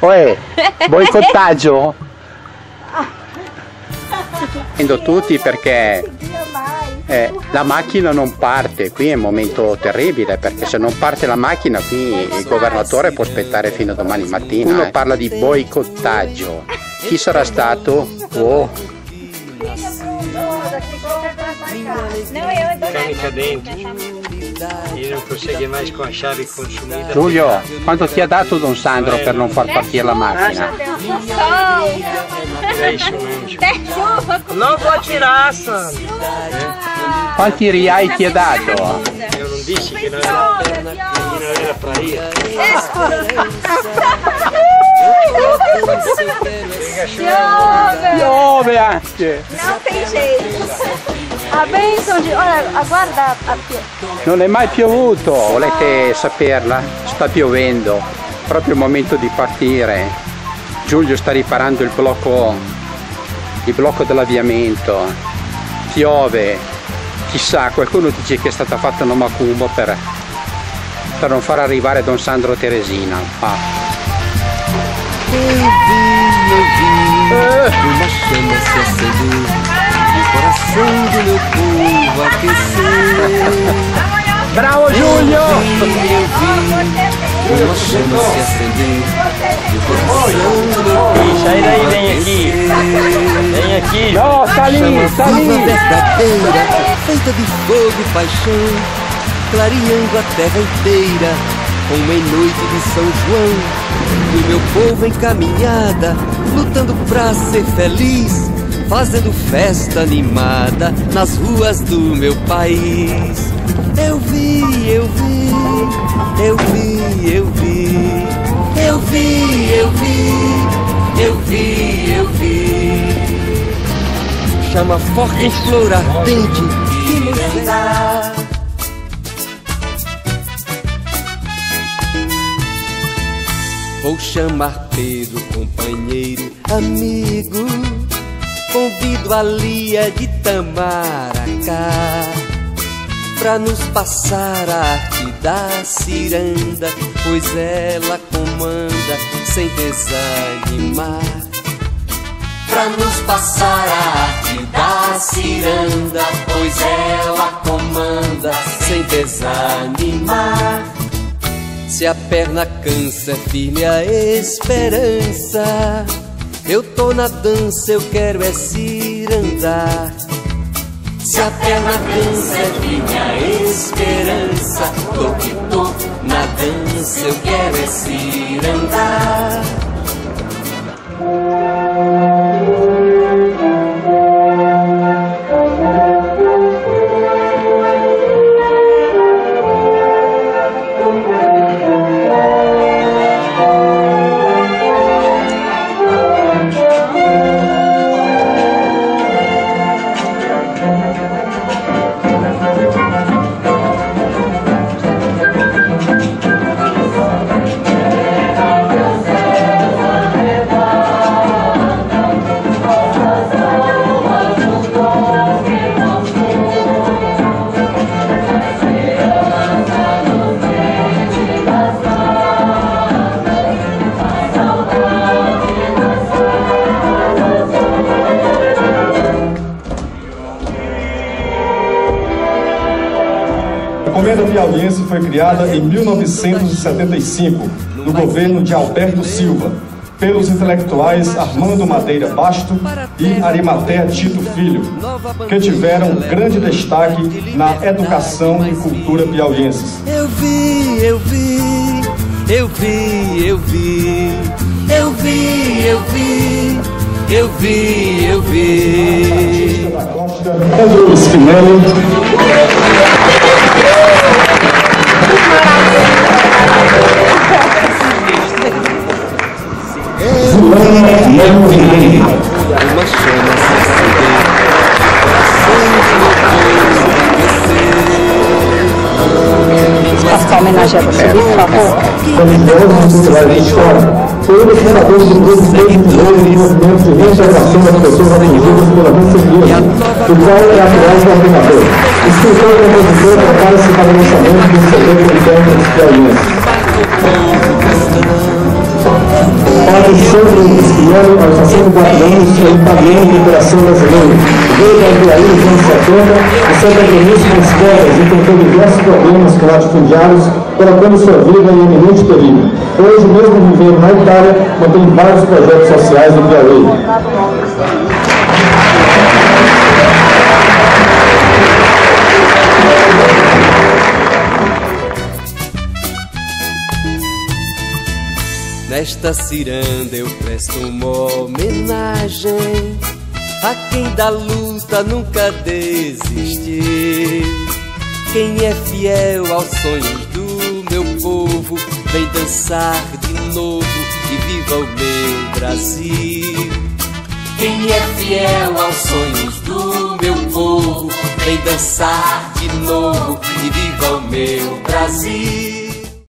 Uè, boicottaggio? Prendo tutti perché eh, la macchina non parte, qui è un momento terribile perché se non parte la macchina qui il governatore può aspettare fino a domani mattina. Uno parla di boicottaggio. Chi sarà stato? Oh. Cadenti e non consegue mai squasciare il consumidor. Giulio, quanto ti ha dato Don Sandro per non far partire la macchina? Non può girarsi! Eh? Quanti riai ti ha dato? Io non dici che non era praia. Piove anche! Não tem jeito. A benção de. Olha, aguarda a pia. Non è mai piovuto, volete saperla? Sta piovendo, proprio il momento di partire. Giulio sta riparando il blocco, il blocco dell'avviamento. Piove, chissà, qualcuno dice che è stata fatta una macumba per, per non far arrivare Don Sandro Teresina. Ah. Uma coração do meu povo aquecer Bravo Giulio! Eu vi, Uma chama se acender O coração do meu povo Sai daí, vem aqui. Vem aqui. Lì, Chama sta viva lì! verdadeira Feita de fogo e paixão Clareando a terra inteira Como em noite de São João Do meu povo em caminhada Lutando pra ser feliz Fazendo festa animada Nas ruas do meu país Eu vi, eu vi Eu vi, eu vi Eu vi, eu vi Eu vi, eu vi chama forte em flor ardente que dá. Vou chamar Pedro, companheiro, amigo. Convido a Lia de Tamaracá pra nos passar a arte da ciranda, pois ela comanda sem desanimar pra nos passar a arte da ciranda, pois ela comanda sem desanimar. Se a perna cansa, é firme a esperança. Eu tô na dança, eu quero é cirandar. Se a perna cansa, é firme a esperança. Tô que tô na dança, eu quero é cirandar. Comenda Piauiense foi criada em 1975, no governo de Alberto Silva, pelos intelectuais Armando Madeira Basto e Arimatea Tito Filho, que tiveram grande destaque na educação e cultura piauienses. Eu vi, eu vi, eu vi, eu vi, eu vi, eu vi, eu vi, eu vi. Da Costa, Pedro Spinelli, Uma chama se a você, por favor. religiosos culturais de história, foi um dos fundadores do grupo brasileiro de movimento de reintegração das pessoas atingidas pela rancenia, do qual é atual coordenador. Escritor e compositor prepara-se para o lançamento do CD com intérpretes piauienses. sempre criando aos 64 anos o Italiano de Operação Brasileiro. Veio da nos anos 70, o seu compromisso com as terras enfrentou diversos problemas com latifundiários, colocando sua vida em eminente perigo. Hoje, mesmo vivendo na Itália, mantém vários projetos sociais no Piauí. Nesta ciranda eu presto uma homenagem a quem da luta nunca desistiu. Quem é fiel aos sonhos do meu povo, vem dançar de novo e viva o meu Brasil. Quem é fiel aos sonhos do meu povo, vem dançar de novo e viva o meu Brasil.